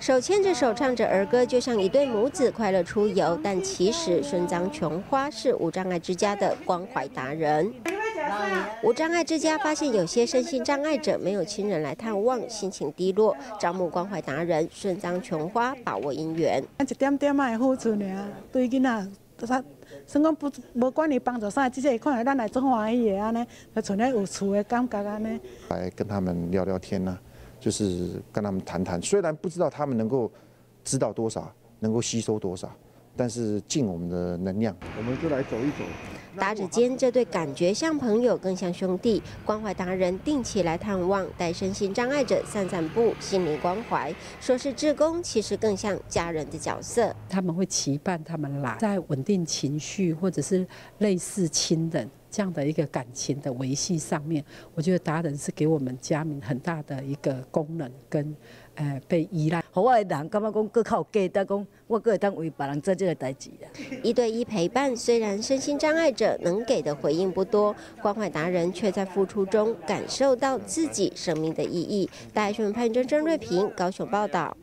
手牵着手唱着儿歌，就像一对母子快乐出游。但其实孙张琼花是无障碍之家的关怀达人。无障碍之家发现有些身心障碍者没有亲人来探望，心情低落，招募关怀达人顺张琼花把握姻缘。一点点仔的付出尔，对囡仔，他算讲不无管你帮助啥，只是看来咱来做欢喜的安尼，就存在有厝的感觉安尼。来跟他们聊聊天呢，就是跟他们谈谈。虽然不知道他们能够知道多少，能够吸收多少，但是尽我们的能量，我们就来走一走。搭着肩，这对感觉像朋友，更像兄弟。关怀达人定期来探望，带身心障碍者散散步，心灵关怀。说是志工，其实更像家人的角色。他们会期盼他们来，在稳定情绪或者是类似亲人这样的一个感情的维系上面，我觉得达人是给我们家民很大的一个功能跟。呃，被依赖，好我的人感觉讲更靠价值，讲我更会当为别人做这个代志啊。一对一陪伴，虽然身心障碍者能给的回应不多，关怀达人却在付出中感受到自己生命的意义。大爱新闻潘真真瑞平高雄报道。